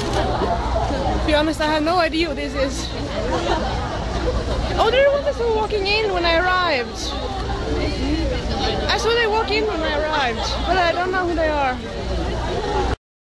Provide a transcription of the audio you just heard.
To be honest, I have no idea what this is. Oh, there was someone walking in when I arrived. I saw they walk in when I arrived.